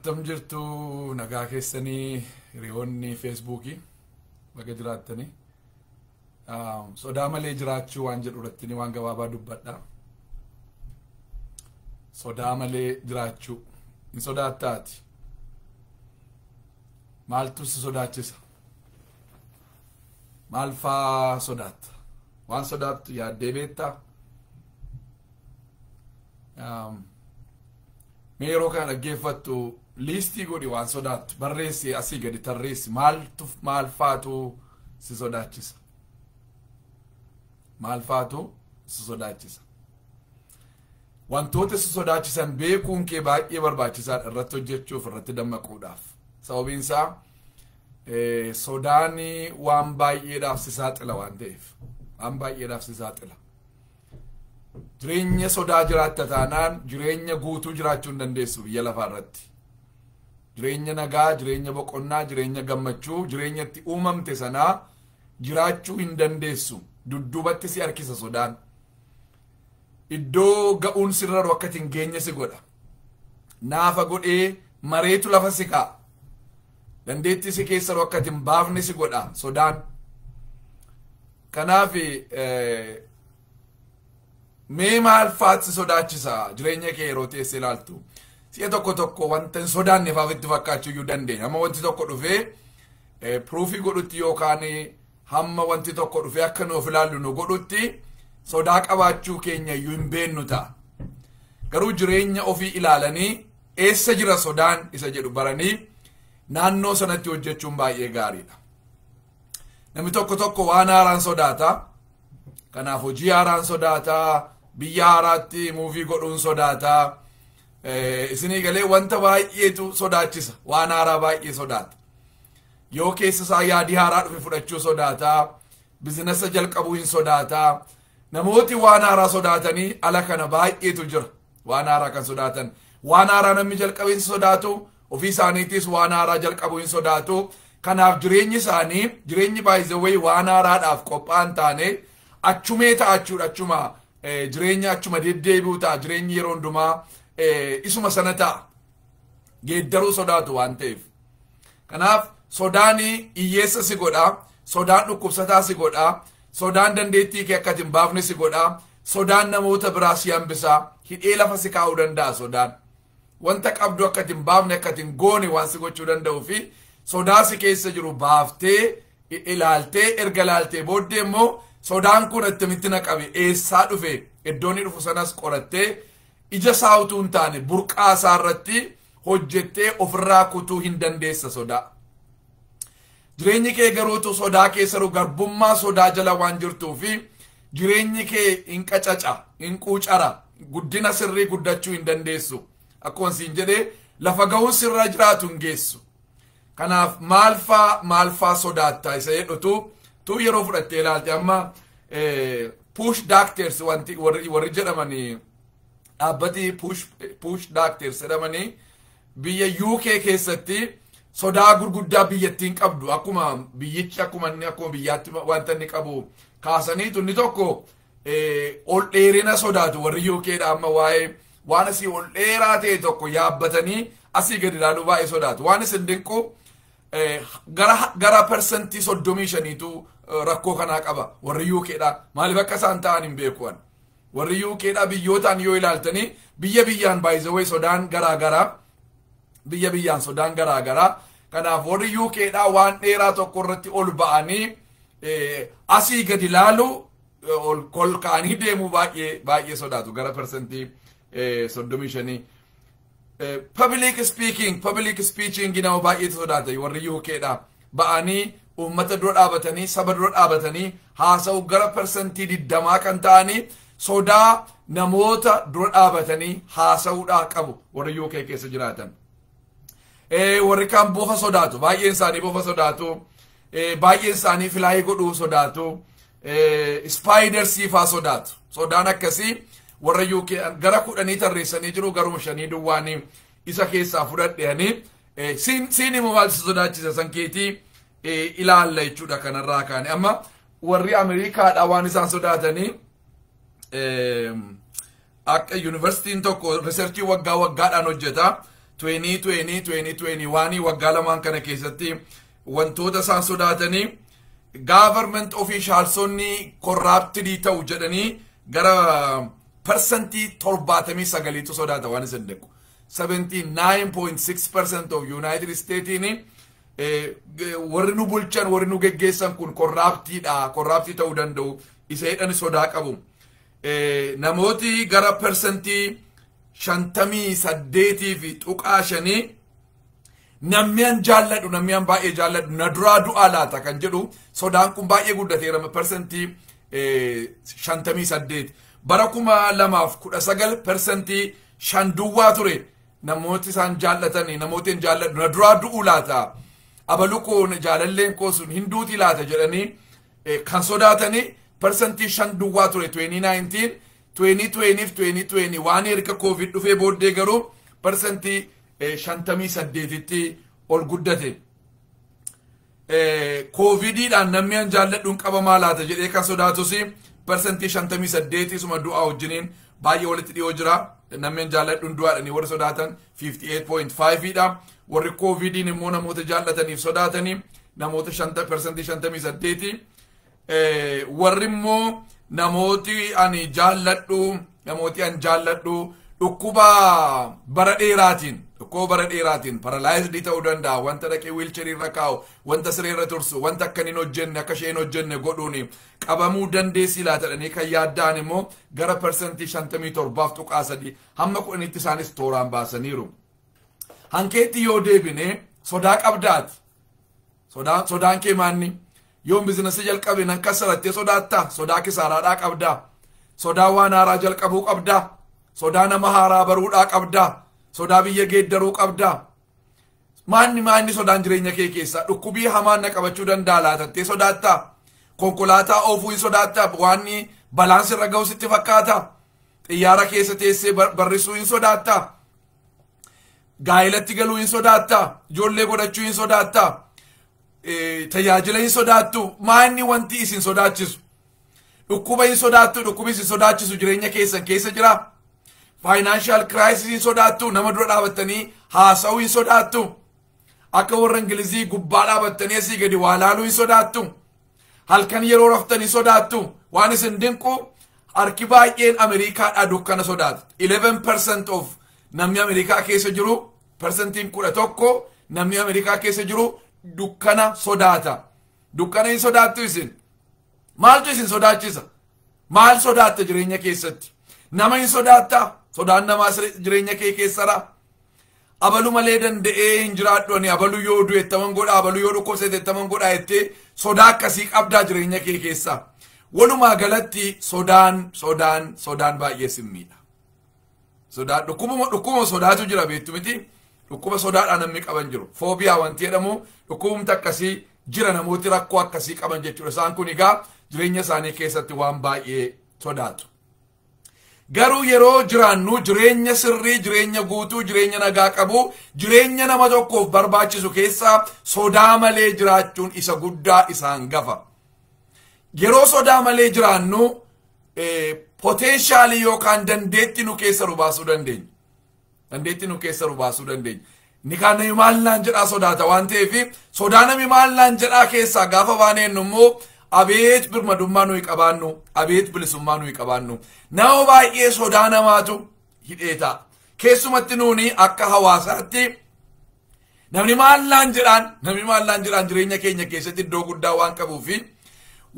Attam jirtu nagaa keessanii hiriyoonni feesbuukii bakka jiraattanii sodaa malee jiraachuu waan jedhu irratti waan gabaabaa dubbadha. Sodaa malee jiraachuu hin sodaattaati. Maaltu si sodaachisa? Maal faa sodaatta? Waan sodaattu yaaddee beektaa? Mee yeroo kana dhaggeeffattu liistii godhi waan sodaattu barreessi asii gadi tarreessi maaltu maal faatu si sodaachisa maal faatu si sodaachisa wantoota si sodaachisan beekuun kee baay'ee barbaachisaadha irratti hojjechuuf irratti dammaquudhaaf sababiin isaa sodaan waan baay'eedhaaf si saaxila waan ta'eef waan baay'eedhaaf si saaxila jireenya sodaa jiraatta taanaan jireenya guutuu jiraachuu hin dandeessu biyya lafaa irratti jireenya nagaa jireenya boqonnaa jireenya gammachuu jireenya itti uumamte sanaa jiraachuu hin dandeessu. Dudduubatti si harkisa sodaan. Iddoo ga'uun sirraru akka hin geenye si godha. Naafa godhee mareetu lafa si kaa'a dandeettii si keessaru akka hin baafne si godha sodaan. Kanaaf mee maal faatti sodaachisa jireenya kee yeroo teesse ilaaltu si'a tokko tokko wanta hin sodaannefaaf itti fakkaachuu iyyuu dandeenya amma wanti tokko dhufee piruufii godhutti yookaan hamma wanti tokko dhufee akka nuuf ilaallu nu godhutti sodaa qabaachuu keenya iyyuu hin beennu ta'a garuu jireenya ofii ilaalanii eessa jira sodaan isa jedhu baranii naannoo sanatti hojjechuun baay'ee gaariidha. Namni tokko tokko waan haaraan sodaata kanaaf hojii haaraan sodaata biyya haaraatti muuvii godhuun sodaata isinii galee wanta baay'eetu sodaachisa. Waan haaraa baay'ee sodaata. Yoo keessa isaa yaadii haaraa dhufe fudhachuu sodaata. Bizinasa jalqabuu hin sodaata. Namooti waan haaraa sodaatanii ala kana baay'eetu jira. Waan haaraa kan sodaatan. Waan haaraa namni jalqabe hin sodaatu ofii isaaniitis waan haaraa jalqabuu hin sodaatu. Kanaaf jireenyi isaanii jireenyi baay'isawwee waan haaraadhaaf qophaa'an taane achumee ta'achuudha. Achuma jireenya achuma deddeebi'u ta'a. Jireenyi yeroo hundumaa isuma sana ta'a geeddaruu sodaatu waan ta'eef kanaaf sodaan hiyyeessa si godha sodaan dhukkubsataa si godha sodaan dandeettii kee akka hin baafne si godha sodaan namoota biraa si hambisa hidhee lafa si kaa'uu danda'a sodaan wanta qabdu akka hin baafne akka hin goone waan si gochuu danda'uu fi sodaa si keessa jiru baaftee ilaaltee erga ilaaltee booddee immoo sodaan kun attamitti na qabe eessaa dhufe iddoo inni dhufu sanas qorattee ija isaa utuu hin taane burqaa isaa irratti hojjettee ofirraa kutuu hin dandeessa sodaa. Jireenyi kee garuutu sodaa keessa garbummaa sodaa jala waan jirtuu fi jireenyi kee hin qacaca hin quucara guddina sirrii guddachuu hin dandeessu akkuma siin jedhee lafa ga'uun sirra jiraatu hin geessu. Kanaaf maalfaa maalfaa sodaattaa isa jedhutu tu yeroo fudhattee ilaalte amma push doctors wanti warri jedhamanii dhaabbati push doctors jedhamanii biyya UK keessatti sodaa gurguddaa biyyattiin qabdu akkuma biyyichi akkuma inni akkuma biyyaatti wanta inni qabu kaasaniitu inni tokko ol dheerina sodaatu warri UKdha amma waa'ee waan asii ol dheeraa ta'e tokko yaabbatanii asii gadi ilaaluu baay'ee sodaatu waan isin dinqu gara gara persentii soddomii shaniitu rakkoo kanaa qaba warri UKdha maaliif akka isaan ta'an hin beekuan warri UKdha biyyootaan yoo ilaaltanii biyya biyyaan baay'isawee sodaan garaa garaa biyya biyyaan sodaan garaa garaa kanaaf warri UKdha waan dheeraa tokko irratti ol ba'anii asii gadi ilaalu ol ka'anii deemuu baay'ee baay'ee sodaatu gara persentii soddomii shanii. public speaking public speeching nama baay'eetu sodaata warri UKdha ba'anii uummata dura dhaabatanii saba dura dhaabatanii haasa'u gara persentii digdamaa kan ta'anii sodaa namoota dura dhaabatanii haasa'uudhaa qabu. Warri UK keessa jiraatan. warri kaan bofa sodaatu. Baay'een isaanii bofa sodaatu. Baay'een isaanii filaayii godhuu sodaatu. Spaayidarsii faa sodaatu. Sodaan akkasii warra UK gara kudhanii tarreessanii jiru garuma shanii duwwaanii isa keessaa fudhadheanii siin immoo maal si sodaachisa san keetii? Ilaalla jechuudha kanarraa kaane. Amma warri Ameerikaadha waan isaan sodaatanii akka yuunivarsiitiin tokko riisarchii waggaa waggaadhaan hojjeta 2020 2021 waggaa lamaan kana keessatti wantoota isaan sodaatanii gaavarment ofishaalsonni korraaptidii ta'u jedhanii gara persentii torbaatamii sagaliitu sodaata waan isin deequ 79.6% of United Statesin warri nu bulchan warri nu geggeessan kun korraaptiidha korraaptii ta'uu danda'u isa jedhan sodaa qabu namooti gara persentii shantamii saddeetii fi tuqaa shanii namni an jaalladhu namni an baay'ee jaalladhu na duraa du'aa laata kan jedhu sodaan kun baay'ee guddateera persentii shantamii saddeet bara kuma lamaaf kudha sagal persentii shan duwwaa ture. Namooti isaan jaallatanii namooti hin jaalladhu na duraa du'uu laata. Abalu koon jaalalleen koo sun hin duuti laata jedhanii kan sodaatanii persentii shan duwwaa ture 2019 2020 fi 2020 waan erga covid dhufee booddee garuu persentii shantamii saddeetitti ol guddate. Koovidiidhaan namni an jaalladhuun qabamaa laata jedhee kan sodaatus persentii shantamii saddeetisuma du'aa wajjiniin baay'ee walitti dhiyoo jira. Namni an jaalladhuun du'aadhanii warri sodaatan 58.5 dha. Warri koovidiin immoo namoota jaallataniif sodaatanii namoota persentii shantamii saddeeti. Warri immoo namooti ani jaalladhu namooti an jaalladhu dhukkuba bara dheeraatiin dhukkuba bara dheeraatiin paralaayizidii ta'uu danda'a wanta dhaqee wiilcharii irra kaa'u wanta siree irra tursu wanta akka hin hojjenne akka isheen hojjenne godhuun qabamuu dandeessi laatadhanii kan yaadda'an immoo gara persentii shantamii torbaaf tuqaa sadii hamma kudhanitti isaanis tooraan baasaniiru. Hankeetti yoo deebine sodaa qabdaati. Sodaan kee maanni? Yoon bizinasii jalqabe nan kasarattee sodaatta sodaa kisaaraadhaa qabdaa. Sodaa waan haaraa jalqabuu qabdaa. sodaa nama haaraa baruudhaa qabdaa sodaa biyya geeddaruu qabdaa maanni maanni sodaan jireenya kee keessaa dhukkubii hamaan na qabachuu danda'a laatattee sodaattaa konkolaataa oofuu hin sodaattaa waan balaan sirra ga'u sitti fakkaata. Xiyyaara keessa teessee barrisuu hin sodaattaa gaa'ilatti galuu hin sodaattaa ijoollee godhachuu hin sodaattaa tajaajila hin sodaattu maanni wanti isin sodaachisu dhukkuba hin sodaattu dhukkubi isin sodaachisu jireenya keessan keessa jiraa faayinaanshiyal kiraayisis hin sodaattu nama dura dhaabattanii haasa'uu hin sodaattu akka warra ingilizii gubbaa dhaabattanii asii gadi waa laaluu hin sodaattu halkan yeroo raftan hin sodaattu waan isin dinqu harki baay'een ameerikaadhaa dukkana sodaata 11% of namni ameerikaa keessa jiru persentiin kudha tokko namni ameerikaa keessa jiru dukkana sodaata. Dukkana hin sodaattu isin. Maaltu isin sodaachisa maal sodaatta jireenya keessatti? Nama hin sodaattaa sodaan namaa jireenya kee keessara abalu malee danda'ee hin jiraadhu ani. Abalu yoo du'e ittaman godha. Abalu yoo dhukkubsate ittaman godha jettee sodaa akkasii qabdaa jireenya kee keessa walumaa galatti sodaan sodaan sodaan baay'ee simmiidha sodaan dhukkubuma sodaatu jira beektu miti dhukkuba sodaadhaan namni qaban jiru foobiyaa wanti jedhamu dhukkubumti akkasii jira namooti rakkoo akkasii qaban jechuudha isaan kun egaa jireenya isaanii keessatti waan baay'ee sodaatu. Garuu yeroo jiraannu jireenya sirrii, jireenya guutuu, jireenya nagaa qabu, jireenya nama tokkoof barbaachisu keessaa sodaa malee jiraachuun isa guddaa isaan gafa. Yeroo sodaa malee jiraannu poteenshaalii yookaan dandeetti nu keessa baasuu dandeenya. Dandeetti nu keessa baasuu dandeenya. Ni kaan nami maal naan jedhaa sodaata? Waan ta'eef sodaa nami maal naan jedhaa keessaa gaafa baaneennu immoo abeet birmadummaa nuyi qabaannu abeet bilisummaa nuyi qabaannu. Nama baay'ee sodaa namaatu hidheeta. Keessumatti nuuni akka hawaasaatti namni maallaan jedhaan namni maallaan jedhaan jireenya keenya keessatti iddoo guddaa waan qabuufi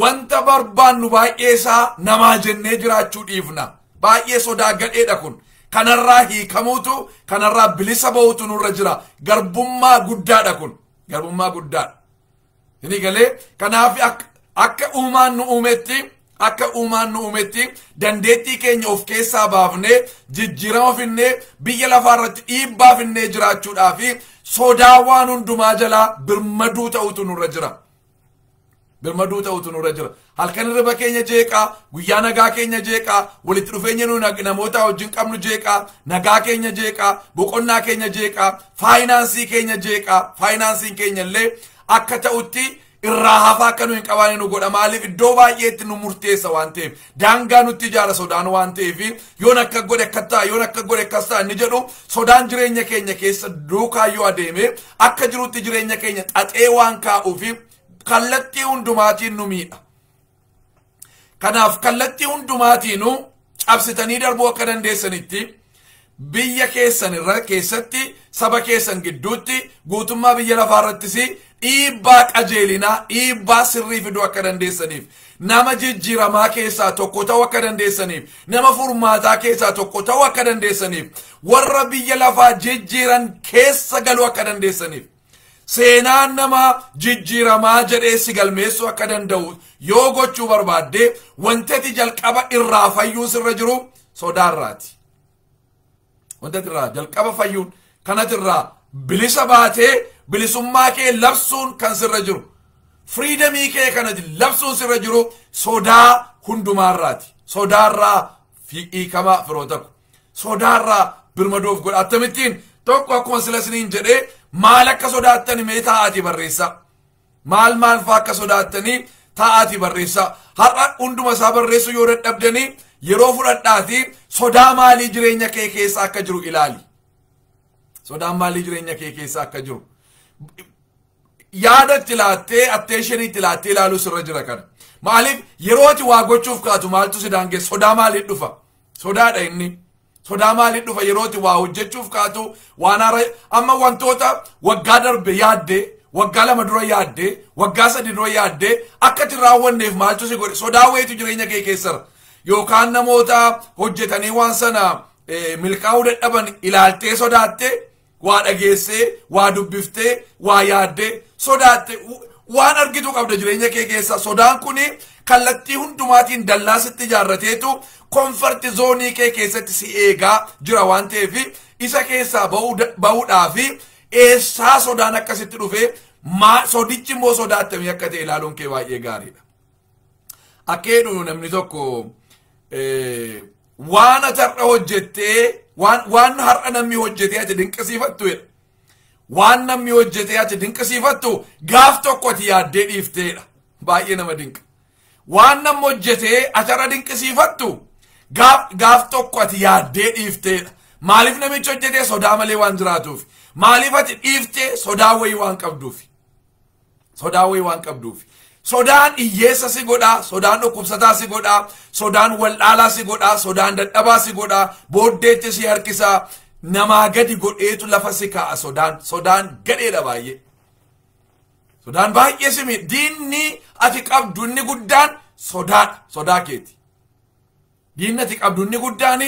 wanta barbaannu baay'ee isaa namaa jennee jiraachuu dhiifna. Baay'ee sodaa gadheedha kun kanarraa hiikamuutu kanarraa bilisa ba'uutu nurra jira garbummaa guddaadha kun garbummaa guddaadha inni galee kanaaf akka uumaan nu uumetti akka uumaan nu uumetti dandeettii keenya of keessaa baafnee jijjiirama finnee biyya lafaa irratti dhiibbaa finnee jiraachuudhaa fi sodaa waan hundumaa jalaa birmaduu ta'utu nurra jira. Birmaduu ta'utu nurra jira halkan riba keenya jeeqaa guyyaa nagaa keenya jeeqaa walitti dhufeenya nu namoota wajjin qabnu jeeqaa nagaa keenya jeeqaa boqonnaa keenya jeeqaa faayinaansii keenya jeeqaa faayinaansiin keenya illee akka ta'utti irraa hafaa akka nu hin qabaanne nu godha. Maaliif iddoo baay'eetti nu murteessa waan ta'eef? Daangaa nutti ijaara sodaan waan ta'eef yoon akka godhe akka ta'a yoon akka godhe akkas ta'a inni jedhu sodaan jireenya keenya keessa duukaa yoo adeeme akka jirutti jireenya keenya xaxee waan kaa'uuf kallattii hundumaatiin nu miidha. Kanaaf kallattii hundumaatiinuu cabsitanii darbuu akka dandeessanitti biyya keessan irra keessatti saba keessan gidduutti guutummaa biyya lafaa irrattis dhiibbaa qajeelinaa dhiibbaa sirrii fiduu akka dandeessaniif nama jijjiiramaa keessaa tokko ta'uu akka dandeessaniif nama furmaataa keessaa tokko ta'uu akka dandeessaniif warra biyya lafaa jijjiiran keessa galuu akka dandeessaniif seenaan nama jijjiiramaa jedhee si galmeessuu akka danda'u yoo gochuu barbaadde wantati jalqaba irraa fayyuu sirra jiru sodaarraati. Wantati irraa jalqaba fayyuun kanati irraa bilisa baatee bilisummaa kee labsuun kan sirra jiru. Firiidamii kee kanati labsuun sirra jiru sodaa hundumaarraati. Sodaarraa hiikamaa firoota ko. Sodaarraa birmadoof godha. Akkamittiin tokko akkuma sila isiniin jedhee maal akka sodaattani mee taa'aati barreessa. Maal maal fa'aa akka sodaattanii taa'aati barreessa. Har'a hunduma isaa barreessuu yoo dadhabdanii yeroo fudhadhaati sodaa maalii jireenya kee keessa akka jiru ilaali. Sodaan maalii jireenya kee keessa akka jiru. Yaada itti laattee atteeshinii itti laattee ilaaluu sirra jira kana. Maaliif yeroo ati waa gochuuf kaatu maaltu si daangeessa sodaa maaliif dhufa? Sodaadha inni. Sodaa maaliif dhufa yeroo ati waa hojjechuuf kaatu? Waan haara amma wantoota waggaa darbe yaaddee waggaa lama dura yaaddee waggaa sadi dura yaaddee akka ati raawwanneef maaltu si godhe? Sodaa wayitu jireenya kee keessara. Yookaan namoota hojjetanii waan sana milkaa'uu dadhaban ilaaltee sodaattee waa dhageessee waa dubbiftee waa yaaddee sodaatte waan argitu qabda jireenya kee keessa. Sodaan kuni kallattii hundumaatiin dallaa sitti ijaarrateetu konfarti zoonii kee keessatti si eegaa jira waan ta'eef isa keessaa bahuudhaaf eessaa sodaan akkasitti dhufee sodichi immoo sodaattamii akka ta'e ilaaluun kee baay'ee gaariidha. Akka jedhu namni tokko waan ati har'a hojjettee waan har'a namni hojjetee ati dinqisiifattu jedha. Waan namni hojjetee ati dinqisiifattu gaaf tokko ati yaaddee dhiifteedha. Baay'ee nama dinqa. Waan hojjetee ati har'a dinqisiifattu gaaf tokko ati yaaddee dhiifteedha. Maaliif namichi hojjetee sodaa malee waan jiraatuuf? Maaliif ati dhiiftee sodaa wayii waan qabduuf? Sodaa wayii waan qabduuf. Sodaan hiyyeessa si godhaa, sodaan dhukkubsataa si godhaa, sodaan waldhaalaa si godhaa, sodaan dadhabaa si godhaa, booddeetti si harkisaa, namaa gadi godheetu lafa si kaa'a sodaan, sodaan gadheedha baay'ee. Sodaan baay'ee si miidha. Diinni ati qabdu inni guddaan sodaadha, sodaa keeti. Diinni ati qabdu inni guddaan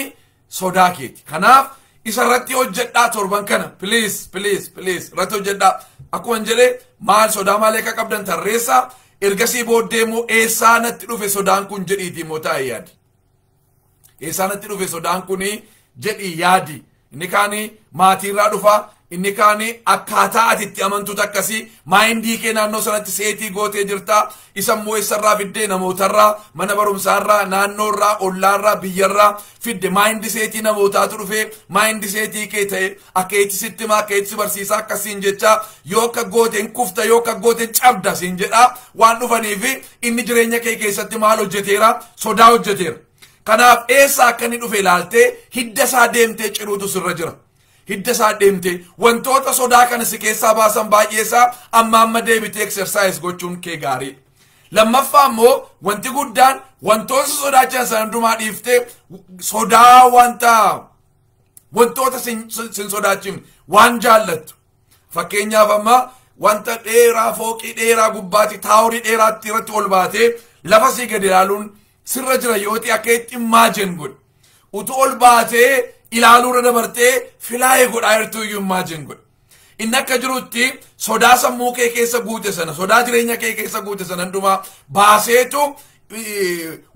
sodaa keeti. Kanaaf isa irratti hojjedhaa torban kana, please, please, please, irratti hojjedhaa. Akkuma jedhee maal sodaa maal akka qabdan tarreessaa. ergasii booddee immoo eessaa natti dhufe sodaan kun jedhiitii immoo taa'ee yaadi. Eessaa natti dhufe sodaan kun jedhii yaadi. Inni kaani maatiirraa dhufa. Inni kaani akkaataa ati itti amantuutu akkasii maayindii kee naannoo sanatti seetii gootee jirta. Isa immoo eessarraa fiddee namootarraa, mana barumsaarraa, naannoorraa, ollaarraa, biyyarraa fidde maayindi seetii namootaatu dhufe maayindi seetii kee ta'e akka itti sitti himaa akka itti si barsiisaa akkasiin jecha yoo akka gooteen kufta yoo akka gooteen cabda siin jedha waan dhufaniif inni jireenya kee keessatti maal hojjeteera sodaa hojjeteera. Kanaaf eessa akka inni dhufe ilaaltee hidda isaa deemtee ciruutu sirra jira. Hidda isaa deemtee wantoota sodaa kana si keessaa baasan baay'eesaa amma amma deebitee eksersaayis gochuun kee gaarii. Lammaffaa immoo wanti guddaan wantoota sodaachisan sana hundumaa dhiiftee sodaa wanta wantoota sin sodaachifne waan jaallattu. Fakkeenyaaf amma wanta dheeraa fooqii dheeraa gubbaatti taaworii dheeraatti irratti ol baatee lafa sii gadi ilaaluun sirra jira yoo ta'e akka itti imaajen godhe. Utuu ol baatee ilaaluurra dabartee filaayee godhaa jirtu iyyuu imaajen godhe. Inni akka jirutti sodaa sammuu kee keessa guute sana sodaa jireenya kee keessa guute sana hundumaa baaseetu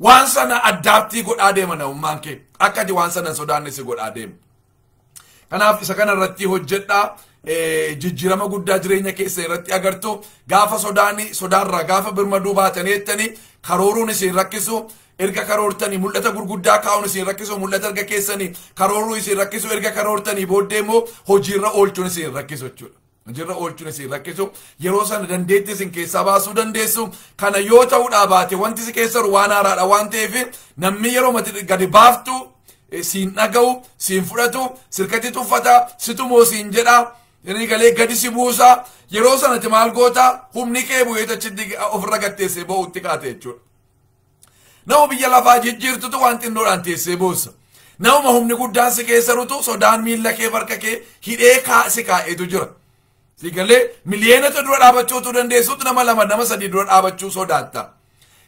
waan sana addaabtii godhaa deema namummaan kee akka ati waan sana sodaanne si godhaa deema. Kanaaf isa kana irratti hojjedhaa jijjiirama guddaa jireenya keessa irratti agartu gaafa sodaani sodaarraa gaafa birmaduu baatanii jettanii karooruun isin rakkisu erga karoortanii mul'ata gurguddaa kaa'uun isin rakkisu mul'ata erga keessanii karooruu isin rakkisu erga karoortanii booddee immoo hojiirra oolchuun isin rakkisu jechuudha. jirra oolchuun isin rakkisu yeroo sana dandeetti isin keessaa baasuu dandeessu kana yoo ta'uudhaa baate wanti si keessa waan haaraadha waan ta'eef namni yeroo mati gadi baaftu siin dhaga'u siin fudhatu sirkatti tuffata situmoo siin jedha inni galee gadi si buusa yeroo sanatti maal goota humni kee bu'ee achitti ofirra gatteessee ba'uutti kaate jechuudha. Nama biyya lafaa jijjiirtutu waan xinnoodhaan teessee boossa. Nama humni guddaan si keessa rutu sodaan miilla kee farka kee hidhee si kaa'etu jira. Si galee miliyoonota dura dhaabachuutu dandeessutu nama lama nama sadii dura dhaabachuu sodaatta.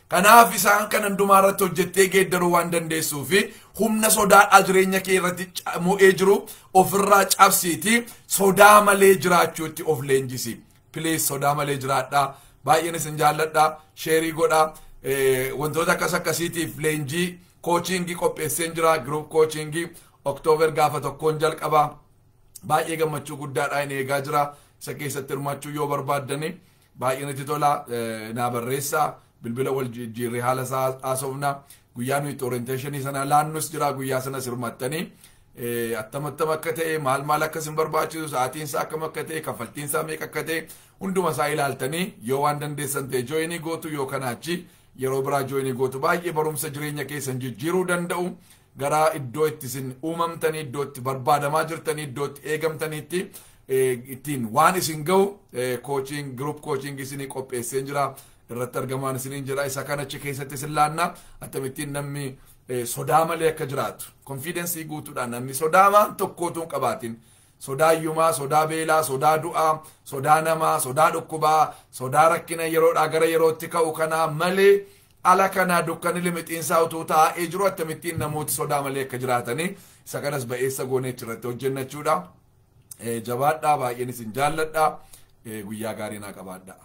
Kanaaf isaan kan hundumaa irratti hojjettee geeddaruu waan dandeessuu fi humna sodaadhaa jireenya kee irratti mo'ee jiru ofirraa cabsiiti sodaa malee jiraachuutti of leenjisi. Pilees sodaa malee jiraadhaa. Baay'een isin jaalladhaa. Sheerii godhaa. Wantoota akkas akkasiitiif leenjii koochingii qopheesseen jira. Giruup koochingii oktoober gaafa tokkoon jalqabaa. Baay'ee gammachuu guddaadhaa hin eegaa jira. Isa keessatti hirmaachuu yoo barbaaddani baay'ee natti tola naa barreessaa. bilbila wal jijjiirree haala isaa haasofna guyyaa nuyi orienteeshinii sana laannus jira guyyaa sanas hirmattanii attam attam akka ta'e maal maal akkas hin barbaachisu sa'aatiin isaa akkam akka ta'e kaffaltiin isaa meeqa akka ta'e hunduma isaa ilaaltanii yoo waan dandeessan ta'e jooyinii gootu yoo kanaachi yeroo biraa jooyinii gootu baay'ee barumsa jireenya keessan jijjiiruu danda'u. Gara iddoo itti isin uumamtanii iddoo itti barbaadamaa jirtanii iddoo itti eegamtaniitti ittiin waan isin ga'u koochiing giruup koochiing isinii qopheesseen jira. irratti argamaan isiniin jedha isa kan achi keessatti isin laanna. Akkamittiin namni sodaa malee akka jiraatu. Konfidensii guutuudhaan namni sodaa waan tokkootu hin qabaatin sodaa iyyumaa sodaa beelaa sodaa du'aa sodaa namaa sodaa dhukkubaa sodaa rakkina yeroodhaa gara yerootti ka'u kanaa malee ala kanaa dukkani limixiinsaa utuu taa'ee jiru akkamittiin namooti sodaa malee akka jiraatanii isa kanas ba'eessa goonee irratti hojjennachuudha jabaadhaa baay'een isin jaalladhaa. Guyyaa gaarii naa qabaadhaa.